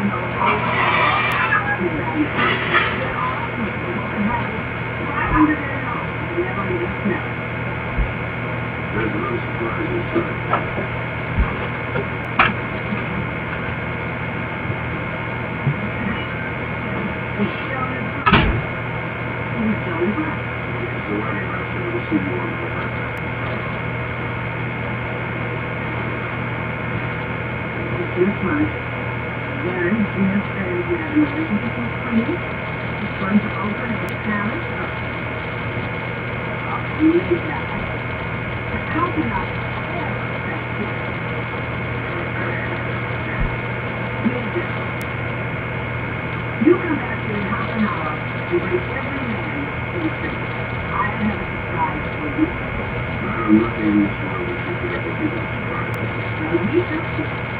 There's no surprise inside very much very good. It's going to open the palace of Leda. The capital You come back in half an hour to make every man. I have a surprise for you. Nothing in this is going to be a surprise. You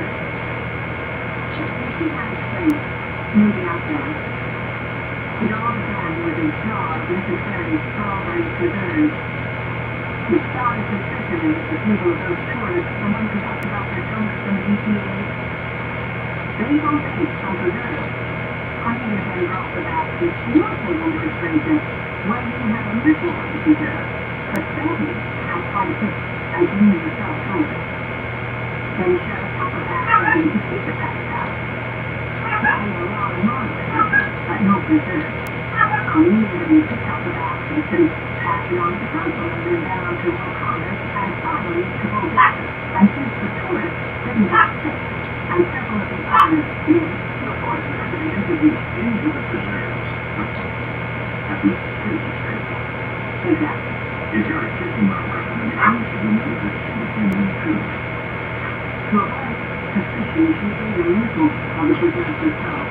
moving out there. John Van was in charge necessary to preserves. He started to speculate that he will go tourist someone who talked about their donuts from the EPA. They will taste from preserves. Honey is then brought to that which mostly will be fragrant when you have a little of the preserve. But sadly, how quite a bit, and you yourself know it. Then show officers have a community to talk about this and passing on to council members that on to all Congress and finally to all blackers and since the tourists did not fit and several of the others did. The force of the interview into the preserves. At least pretty straightforward. Exactly. If you're a kissing marker, how should you know that she was in the truth? To avoid suspicion, she gave a whistle on the preserve herself.